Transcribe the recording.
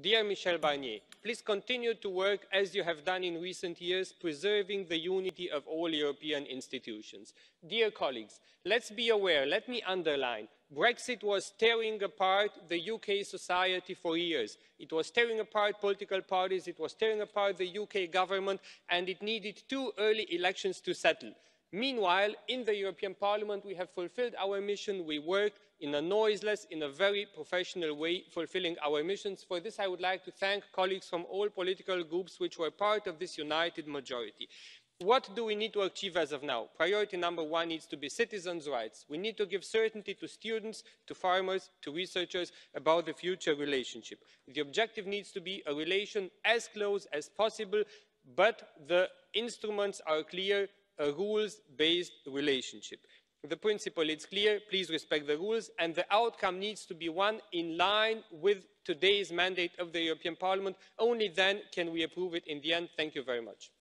dear michel barnier please continue to work as you have done in recent years preserving the unity of all european institutions. dear colleagues let's be aware let me underline brexit was tearing apart the uk society for years. it was tearing apart political parties it was tearing apart the uk government and it needed two early elections to settle. Meanwhile in the european parliament we have fulfilled our mission we work in a noiseless in a very professional way fulfilling our missions. for this i would like to thank colleagues from all political groups which were part of this united majority. what do we need to achieve as of now? priority number one needs to be citizens' rights. we need to give certainty to students to farmers to researchers about the future relationship. the objective needs to be a relation as close as possible but the instruments are clear a rules based relationship the principle is clear please respect the rules and the outcome needs to be one in line with today's mandate of the european parliament. only then can we approve it in the end. thank you very much.